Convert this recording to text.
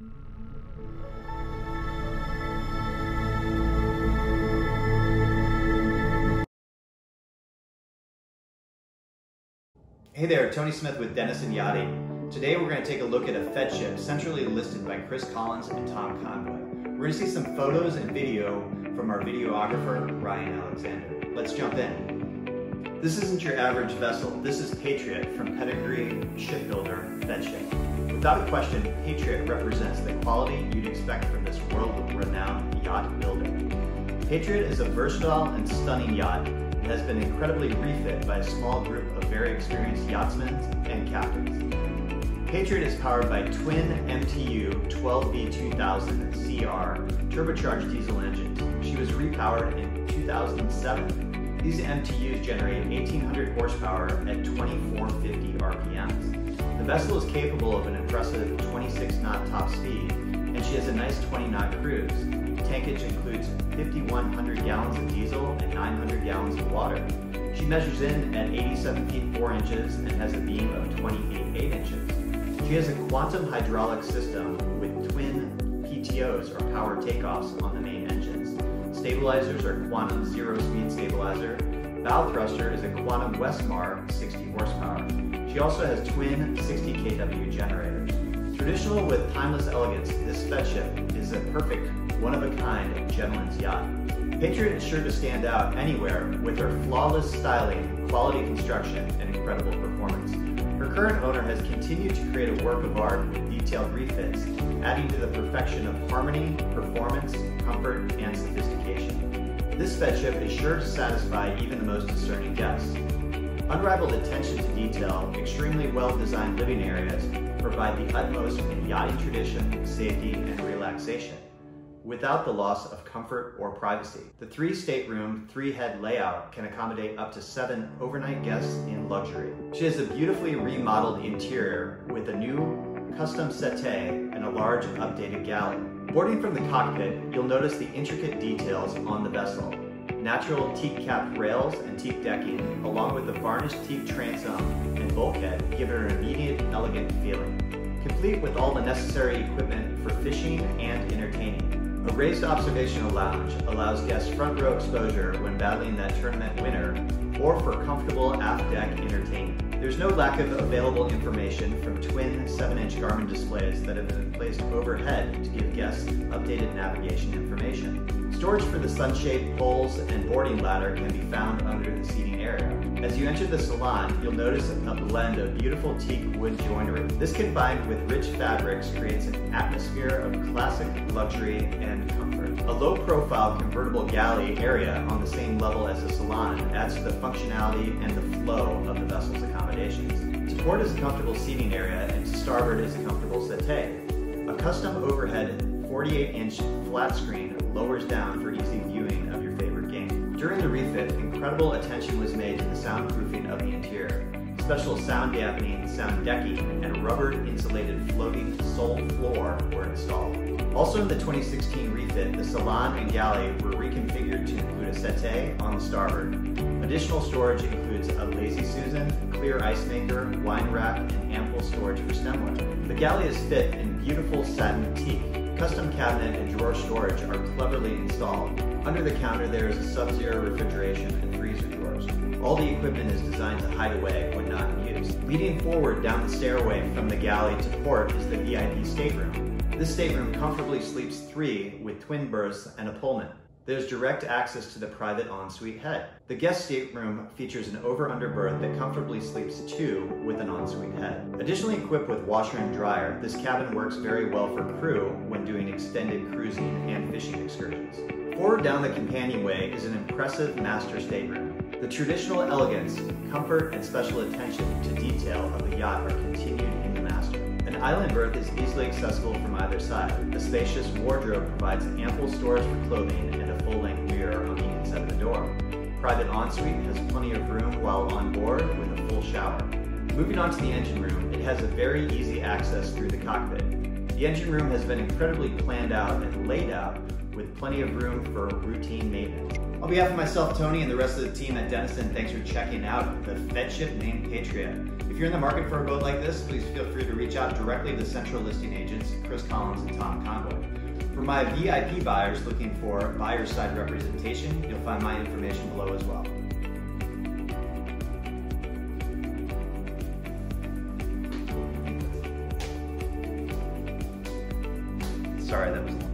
Hey there, Tony Smith with Denison Yachting. Today we're going to take a look at a Feadship centrally listed by Chris Collins and Thom Conboy. We're going to see some photos and video from our videographer, Ryan Alexander. Let's jump in. This isn't your average vessel. This is Patriot from Pedigree Shipbuilder ship. Without a question, Patriot represents the quality you'd expect from this world-renowned yacht builder. Patriot is a versatile and stunning yacht that has been incredibly refit by a small group of very experienced yachtsmen and captains. Patriot is powered by twin MTU 12V2000 CR turbocharged diesel engines. She was repowered in 2007. These MTUs generate 1800 horsepower at 2450 RPMs. The vessel is capable of an impressive 26 knot top speed, and she has a nice 20 knot cruise. Tankage includes 5,100 gallons of diesel and 900 gallons of water. She measures in at 87 feet 4 inches and has a beam of 20 feet 8 inches. She has a quantum hydraulic system with twin PTOs or power takeoffs on the main engines. Stabilizers are quantum zero speed stabilizer. Bow thruster is a quantum Wesmar 60 horsepower. She also has twin 60 kW generators. Traditional with timeless elegance, this Feadship is a perfect, one-of-a-kind gentleman's yacht. Patriot is sure to stand out anywhere with her flawless styling, quality construction, and incredible performance. Her current owner has continued to create a work of art with detailed refits, adding to the perfection of harmony, performance, comfort, and sophistication. This Feadship is sure to satisfy even the most discerning guests. Unrivaled attention to detail, extremely well-designed living areas provide the utmost in yachting tradition, safety, and relaxation without the loss of comfort or privacy. The three stateroom, three head layout can accommodate up to seven overnight guests in luxury. She has a beautifully remodeled interior with a new custom settee and a large updated galley. Boarding from the cockpit, you'll notice the intricate details on the vessel. Natural teak capped rails and teak decking, along with the varnished teak transom and bulkhead, give it an immediate, elegant feeling. Complete with all the necessary equipment for fishing and entertaining. A raised observational lounge allows guests front row exposure when battling that tournament winner or for comfortable aft deck entertainment. There's no lack of available information from twin 7-inch Garmin displays that have been placed overhead to give guests updated navigation information. Storage for the sunshade poles and boarding ladder can be found under the seating area. As you enter the salon, you'll notice a blend of beautiful teak wood joinery. This combined with rich fabrics creates an atmosphere of classic luxury and comfort. A low-profile convertible galley area on the same level as the salon adds to the functionality and the flow of the vessel's accommodations. To port is a comfortable seating area and to starboard is a comfortable settee. A custom overhead 48-inch flat screen lowers down for easy viewing of your favorite game. During the refit, incredible attention was made to the soundproofing of the interior. Special sound dampening, sound decking, and rubber insulated floating sole floor were installed. Also in the 2016 refit, the salon and galley were reconfigured to include a settee on the starboard. Additional storage includes a Lazy Susan, clear ice maker, wine rack, and ample storage for stemware. The galley is fit in beautiful satin teak Custom cabinet and drawer storage are cleverly installed. Under the counter there is a sub-zero refrigeration and freezer drawers. All the equipment is designed to hide away when not in use. Leading forward down the stairway from the galley to port is the VIP stateroom. This stateroom comfortably sleeps three with twin berths and a Pullman. There's direct access to the private ensuite head. The guest stateroom features an over-under berth that comfortably sleeps two with an ensuite head. Additionally equipped with washer and dryer, this cabin works very well for crew when doing extended cruising and fishing excursions. Forward down the companionway is an impressive master stateroom. The traditional elegance, comfort, and special attention to detail of the yacht are continued island berth is easily accessible from either side. A spacious wardrobe provides ample storage for clothing and a full-length mirror on the inside of the door. Private ensuite has plenty of room while on board with a full shower. Moving on to the engine room, it has a very easy access through the cockpit. The engine room has been incredibly planned out and laid out with plenty of room for routine maintenance. On behalf of myself, Tony, and the rest of the team at Denison, thanks for checking out the Feadship named Patriot. If you're in the market for a boat like this, please feel free to reach out directly to the Central Listing agents Chris Collins and Thom Conboy. For my VIP buyers looking for buyer side representation, you'll find my information below as well. Sorry, that was